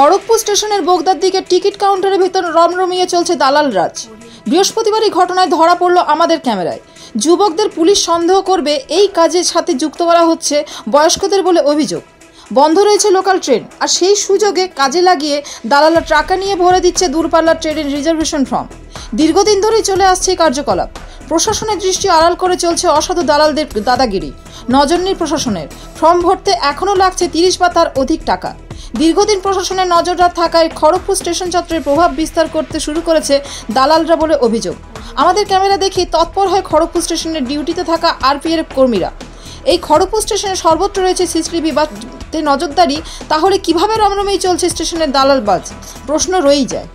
খড়গপুর স্টেশনের বোগদার দিকে টিকিট কাউন্টারের ভেতর রমরমিয়ে চলছে দালাল রাজ। বৃহস্পতিবার এই ঘটনায় ধরা পড়ল আমাদের ক্যামেরায়। যুবকদের পুলিশ সন্দেহ করবে, এই কাজের সাথে যুক্ত করা হচ্ছে বয়স্কদের বলে অভিযোগ। বন্ধ রয়েছে লোকাল ট্রেন, আর সেই সুযোগে কাজে লাগিয়ে দালালরা টাকা নিয়ে ভরে দিচ্ছে দূরপাল্লার ট্রেনের রিজার্ভেশন ফর্ম। দীর্ঘদিন ধরেই চলে আসছে এই কার্যকলাপ। প্রশাসনের দৃষ্টি আড়াল করে চলছে অসাধু দালালদের দাদাগিরি। নজর নেই প্রশাসনের। ফর্ম ভরতে এখনও লাগছে তিরিশ বা তার অধিক টাকা। দীর্ঘদিন প্রশাসনের নজরদার থাকায় খড়গপুর স্টেশন চত্বরে প্রভাব বিস্তার করতে শুরু করেছে দালালরা বলে অভিযোগ। আমাদের ক্যামেরা দেখি তৎপর হয় খড়গপুর স্টেশনের ডিউটিতে থাকা আরপিএফ কর্মীরা। এই খড়গপুর স্টেশনে সর্বত্র রয়েছে সিসিটিভি বা নজরদারি তাহলে কীভাবে রমরমেই চলছে স্টেশনের দালাল বাজ? প্রশ্ন রয়েই যায়।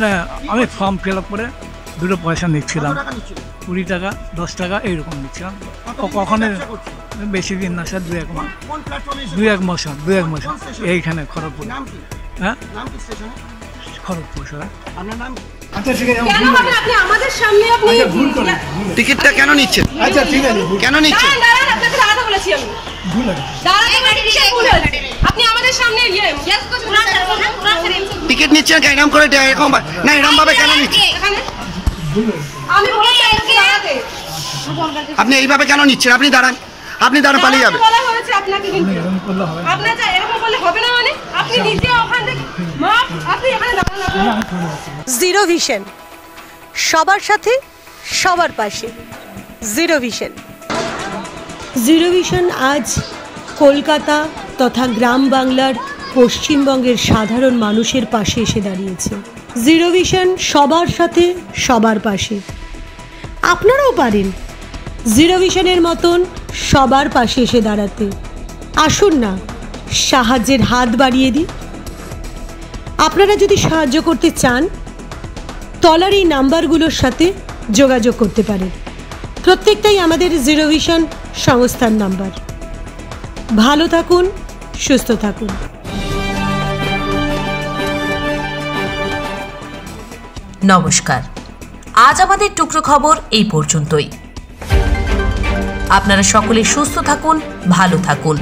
না আমি ফর্ম ফিল আপ করে দুটো পয়সা নিচ্ছিলাম। কুড়ি টাকা দশ টাকা এইরকম নিচ্ছিলাম। কখনো বেশি দিন না স্যার দু এক মাস। দু এক মাস স্যার, দু এক মাস। এইখানে খড়গপুর। নাম হ্যাঁ? খড়গপুর স্যার। আপনার নাম? আচ্ছা আপনি টিকিটটা কেন নিচ্ছেন? আচ্ছা ঠিক আছে কেন নিচ্ছেন? ইয়ে টিকিট নিচ্ছেন এরকম করে এরকম না এরকম ভাবে কেন নিচ্ছেন? আপনি এইভাবে কেন নিচ্ছেন? আপনি দাঁড়ান। আপনি দাঁড়ান পালিয়ে যাবেন। বলা হয়েছে আপনাকে কিন্তু। এরকম করলে হবে না। যা এরকম করলে হবে না মানে? আপনি নিজে ওখান থেকে মা আপনি এখানে দাঁড়ান জিরো ভিশন। সবার সাথে সবার পাশে। Zero vision. জিরো ভিশন আজ কলকাতা তথা গ্রাম বাংলার পশ্চিমবঙ্গের সাধারণ মানুষের পাশে এসে দাঁড়িয়েছে। জিরো ভিশন সবার সাথে সবার পাশে। আপনারাও পারেন। জিরো ভিশনের মতন সবার পাশে এসে দাঁড়াতে। আসুন না, সাহায্যের হাত বাড়িয়ে দিই। আপনারা যদি সাহায্য করতে চান, তলার এই নাম্বারগুলোর সাথে যোগাযোগ করতে পারেন। প্রত্যেকটাই আমাদের জিরো ভিশন সংস্থার নাম্বার। ভালো থাকুন, সুস্থ থাকুন। নমস্কার। আজ আমাদের টুকরো খবর এই পর্যন্তই। আপনারা সকলে সুস্থ থাকুন, ভালো থাকুন।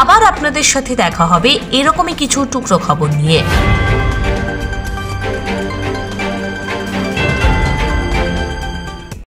আবার আপনাদের সাথে দেখা হবে এরকমই কিছু টুকরো খবর নিয়ে।